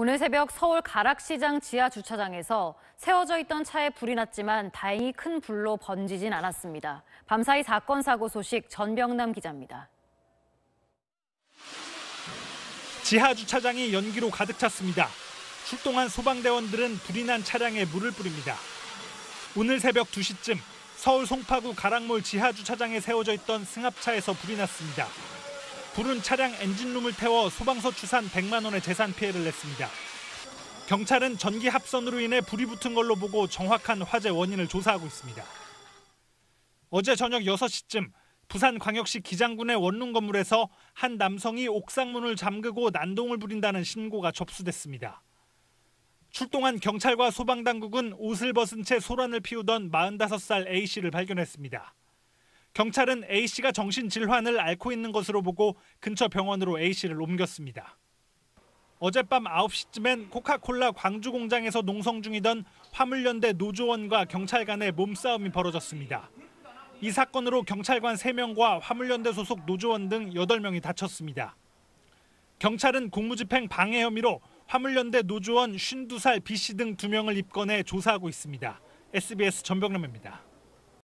오늘 새벽 서울 가락시장 지하 주차장에서 세워져 있던 차에 불이 났지만 다행히 큰 불로 번지진 않았습니다. 밤사이 사건 사고 소식 전병남 기자입니다. 지하 주차장이 연기로 가득 찼습니다. 출동한 소방대원들은 불이 난 차량에 물을 뿌립니다. 오늘 새벽 2시쯤 서울 송파구 가락몰 지하 주차장에 세워져 있던 승합차에서 불이 났습니다. 불은 차량 엔진룸을 태워 소방서 추산 100만 원의 재산 피해를 냈습니다. 경찰은 전기 합선으로 인해 불이 붙은 걸로 보고 정확한 화재 원인을 조사하고 있습니다. 어제 저녁 6시쯤 부산광역시 기장군의 원룸 건물에서 한 남성이 옥상 문을 잠그고 난동을 부린다는 신고가 접수됐습니다. 출동한 경찰과 소방당국은 옷을 벗은 채 소란을 피우던 45살 A씨를 발견했습니다. 경찰은 A씨가 정신질환을 앓고 있는 것으로 보고 근처 병원으로 A씨를 옮겼습니다. 어젯밤 9시쯤엔 코카콜라 광주 공장에서 농성 중이던 화물연대 노조원과 경찰 간의 몸싸움이 벌어졌습니다. 이 사건으로 경찰관 3명과 화물연대 소속 노조원 등 8명이 다쳤습니다. 경찰은 공무집행 방해 혐의로 화물연대 노조원 52살 B씨 등 2명을 입건해 조사하고 있습니다. SBS 전병남입니다.